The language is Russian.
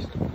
приступ.